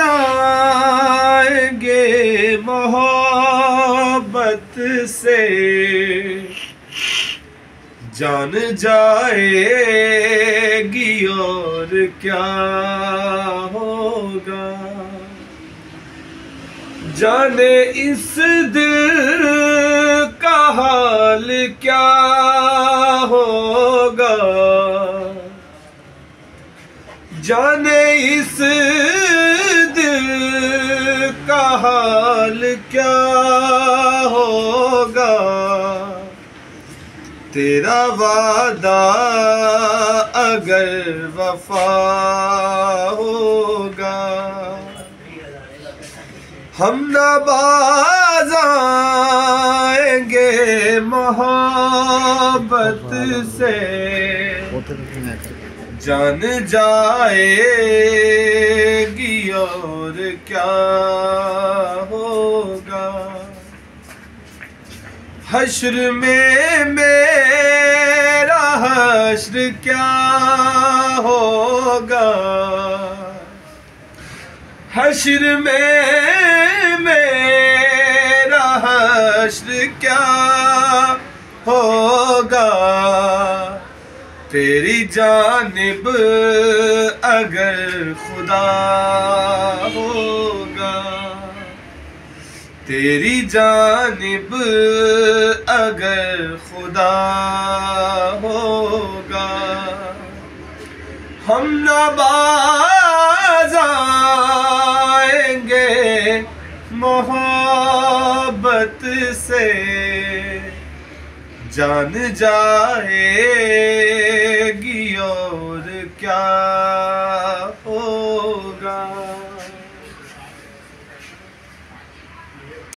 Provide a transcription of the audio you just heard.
آئیں گے محبت سے۔ جان جائے گی اور کیا ہوگا؟ جانے اس دل کا حال کیا ہوگا؟ جانے اس دل کا حال کیا ہوگا؟ تیرا وعدہ اگر وفا ہوگا۔ ہم نہ باز آئیں گے محبت سے۔ جان جائے گی اور کیا ہوگا؟ حشر میں میرا حشر کیا ہوگا؟ حشر میں میرا حشر کیا ہوگا؟ تیری جانب اگر خدا ہوگا، تیری جانب اگر خدا ہوگا، ہم نہ باز آئیں گے محبت سے۔ جان جائے گی اور کیا ہوگا؟